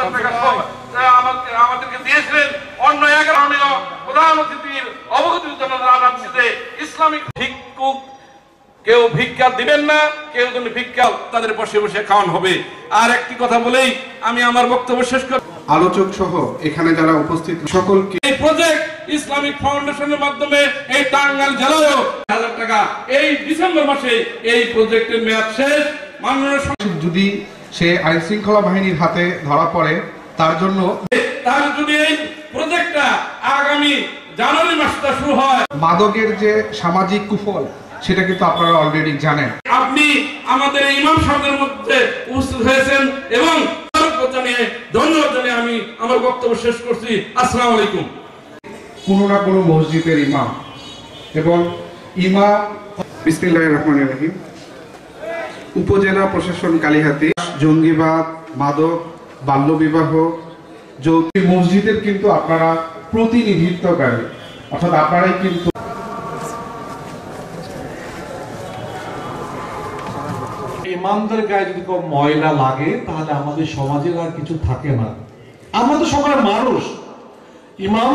হাজার টাকা আমাকে আমাদেরকে দিয়েছিলেন অন্য এগারো আমিও প্রধান অতিথির অবগতির জন্য জানাচ্ছি ইসলামিক ভিক্ষুক কেউ ভিক্ষা দিবেন না কেউ ভিক্ষা তাদের বসে বসে খাওয়ান হবে আর একটি কথা বলেই আমি আমার বক্তব্য শেষ করি আলোচক সহ এখানে যারা উপস্থিত সকলকে এই প্রজেক্ট ইসলামিক ফাউন্ডেশনের মাধ্যমে এই টাঙ্গাইল জেলায়ও হাজার টাকা। এই ডিসেম্বর মাসে এই প্রজেক্টের মেয়াদ শেষ। মাননীয় যদি সে আইন শৃঙ্খলা বাহিনীর হাতে ধরা পড়ে তার জন্য তাহলে যদি এই প্রজেক্টটা আগামী জানুয়ারি মাসটা শুরু হয় মাদকের যে সামাজিক কুফল সেটা কিন্তু আপনারা অলরেডি জানেন। আপনি আমাদের ইমাম সাহেবের মধ্যে উপস্থিত হয়েছেন এবং ধন্যবাদ জানিয়ে ধন্যবাদ জানিয়ে আমি আমার বক্তব্য শেষ করছি। আসসালামু আলাইকুম। কোনো না কোনো মসজিদের ইমাম এবং ইমাম বিসমিল্লাহ রহমান রহিম উপজেলা প্রশাসন কালীহাতি জঙ্গিবাদ, মাদক, বাল্যবিবাহ যৌতুক মসজিদের কিন্তু আপনারা প্রতিনিধিত্বকারী অর্থাৎ আপনারাই কিন্তু ইমামদের গায়ে যদি কোনো ময়লা লাগে, তাহলে আমাদের সমাজের আর কিছু থাকে না। আমরা তো সবাই মানুষ। ইমাম